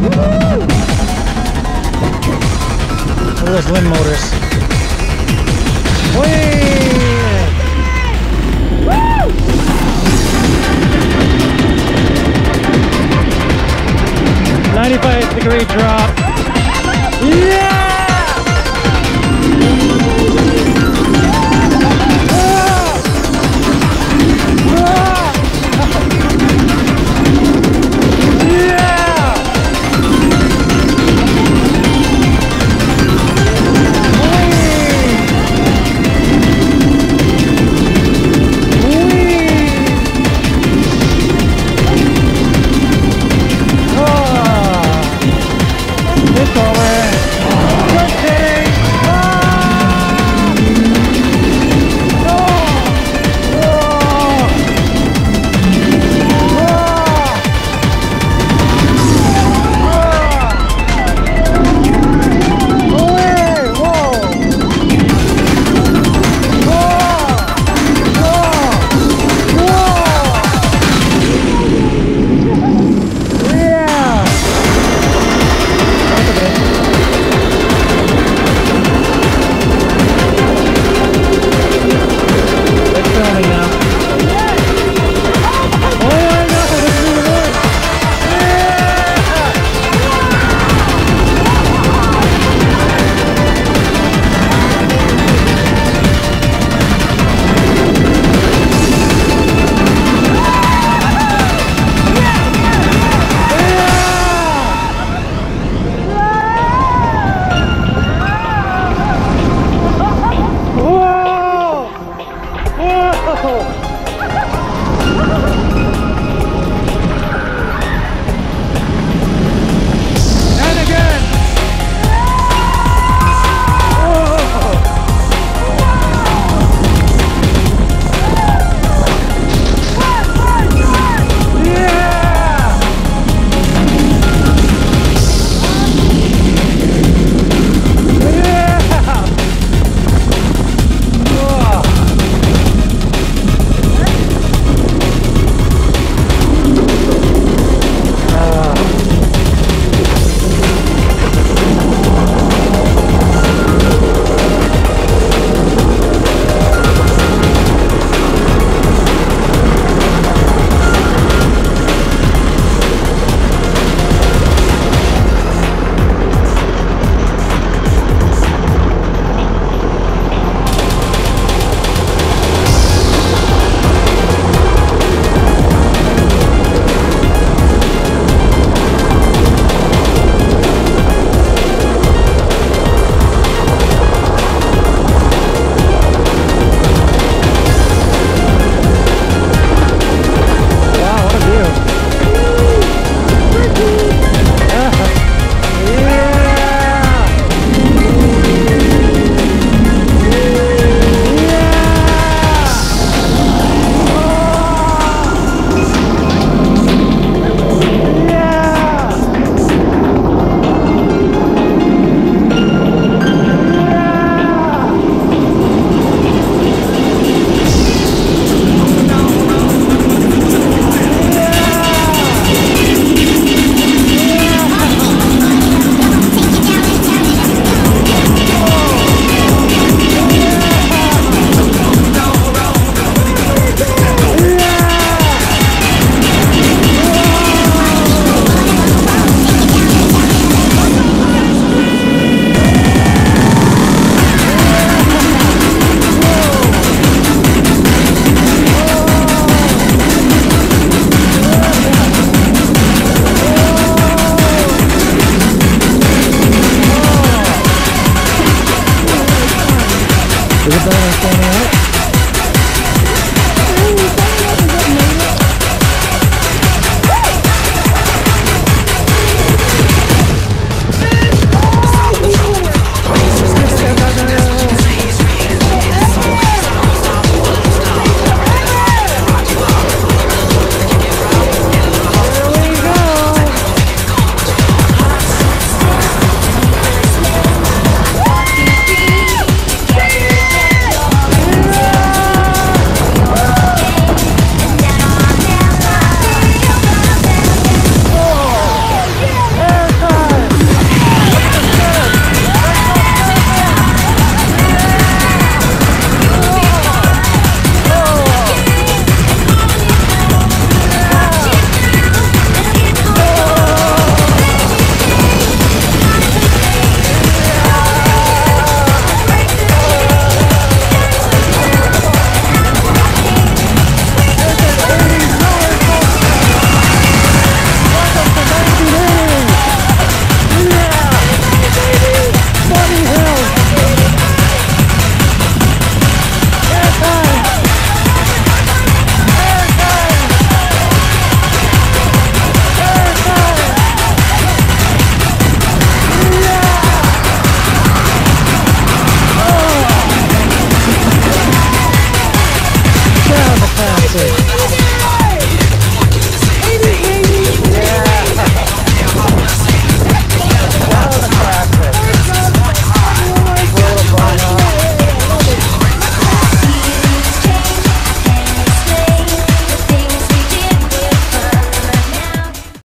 Look at those limb motors. Whee! Woo! Ninety-five degree drop. Yeah! get up.